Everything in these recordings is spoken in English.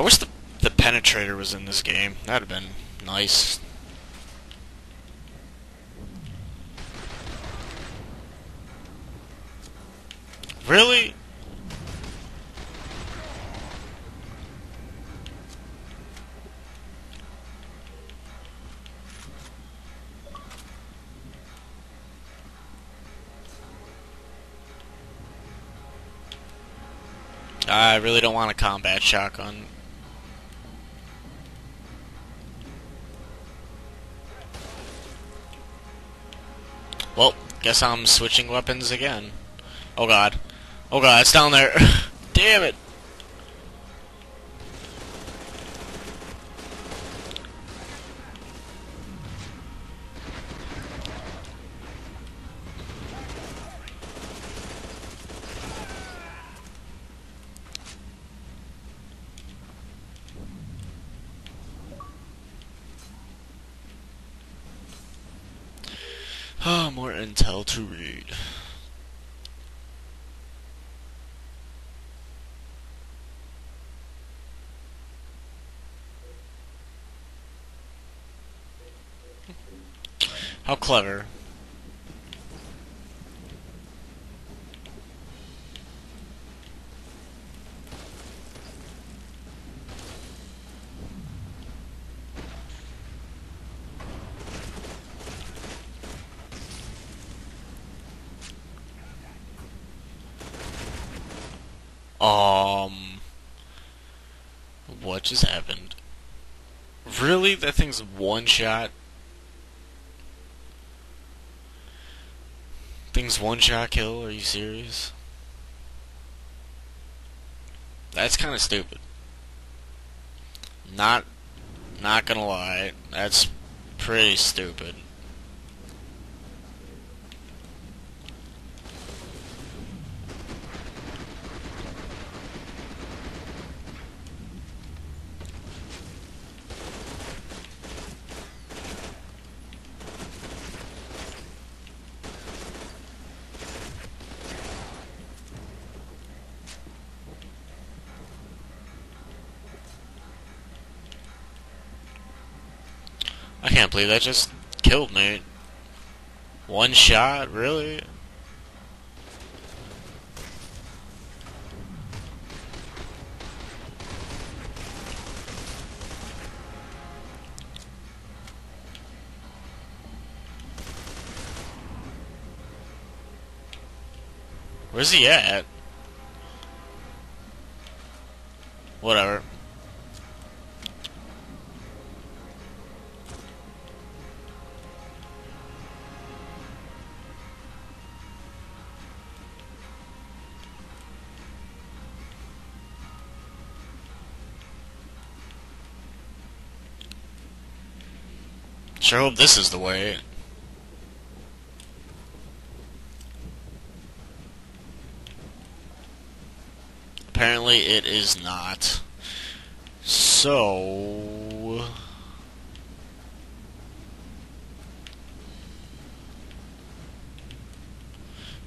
I wish the, the penetrator was in this game. That'd have been nice. Really? I really don't want a combat shotgun. Well, guess I'm switching weapons again. Oh god. Oh god, it's down there. Damn it. Ah, more intel to read. How clever. Um, what just happened? Really? That thing's one shot? Thing's one shot kill? Are you serious? That's kind of stupid. Not, not gonna lie. That's pretty stupid. I can't believe that just killed me. One shot, really? Where's he at? Whatever. Sure hope this is the way. Apparently it is not. So...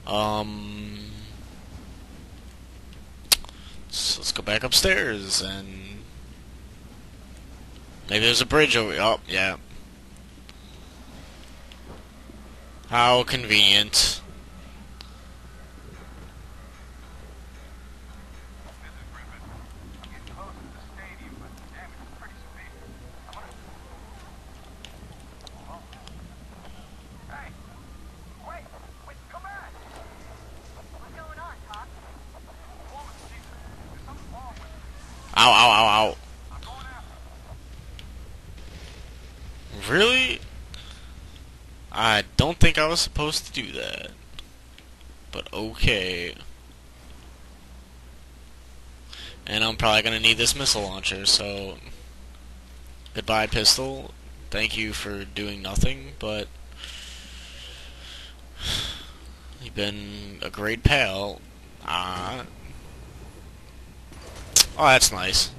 Um... So let's go back upstairs and... Maybe there's a bridge over... Oh, yeah. How convenient. Ow, ow, ow, ow. Really? I don't think I was supposed to do that. But okay. And I'm probably going to need this missile launcher, so... Goodbye, pistol. Thank you for doing nothing, but... You've been a great pal. Ah. Oh, that's nice.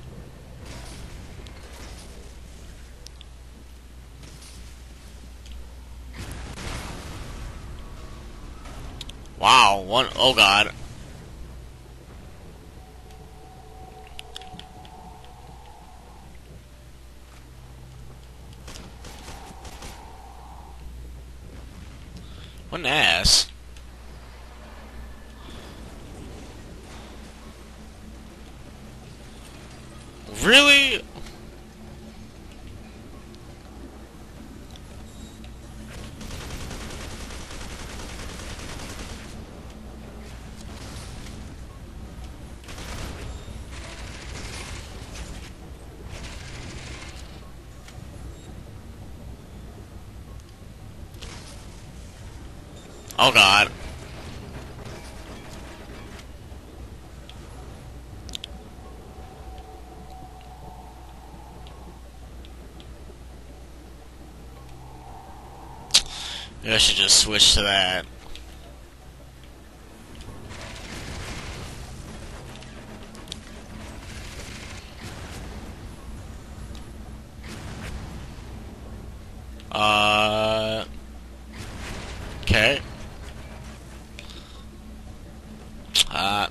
One, oh god. What an ass. Oh god. Maybe I should just switch to that. Uh. Okay. Uh.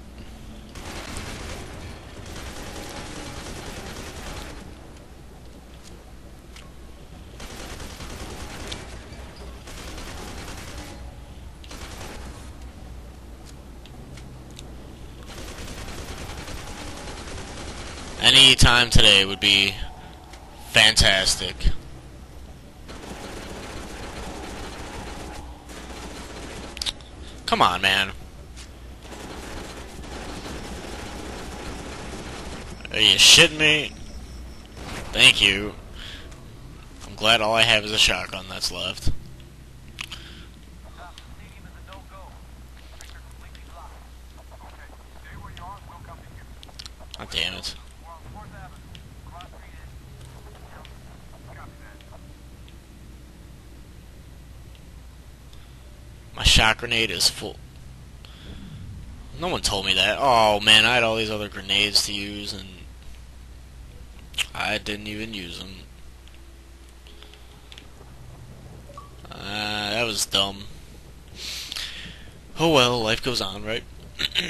Any time today would be fantastic. Come on, man. Are you shitting me? Thank you. I'm glad all I have is a shotgun that's left. Oh, damn it. My shot grenade is full. No one told me that. Oh man, I had all these other grenades to use and I didn't even use them. Uh, that was dumb. Oh well, life goes on, right?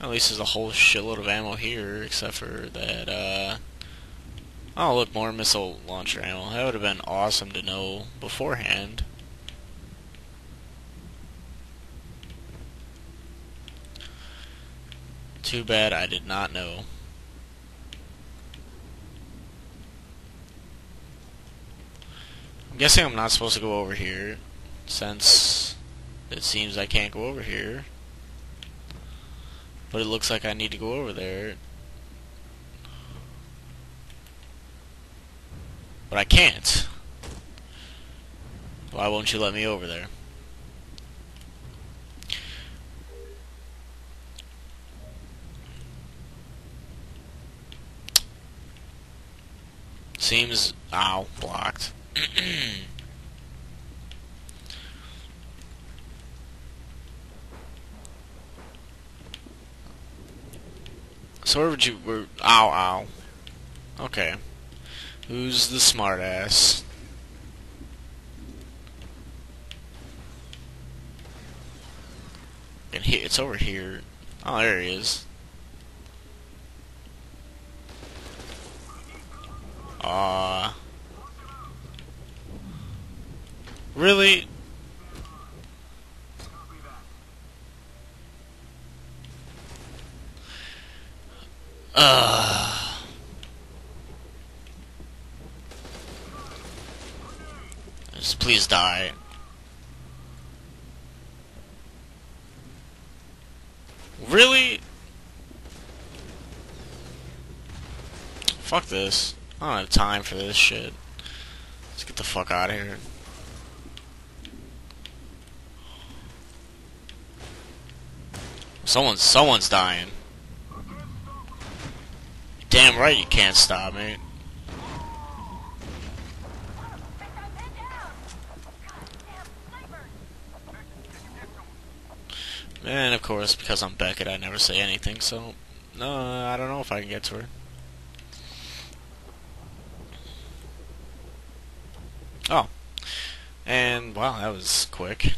At least there's a whole shitload of ammo here, except for that, uh... Oh, look, more missile launcher ammo. That would have been awesome to know beforehand. Too bad I did not know. I'm guessing I'm not supposed to go over here, since it seems I can't go over here. But it looks like I need to go over there. But I can't. Why won't you let me over there? Seems... Ow, blocked. so where would you... Where, ow, ow. Okay. Who's the smartass? And he, it's over here. Oh, there he is. Ah. Uh, really? Ugh. Please die. Really? Fuck this. I don't have time for this shit. Let's get the fuck out of here. Someone's someone's dying. Damn right you can't stop me. And of course, because I'm Becket, I never say anything, so... No, I don't know if I can get to her. Oh. And, wow, that was quick.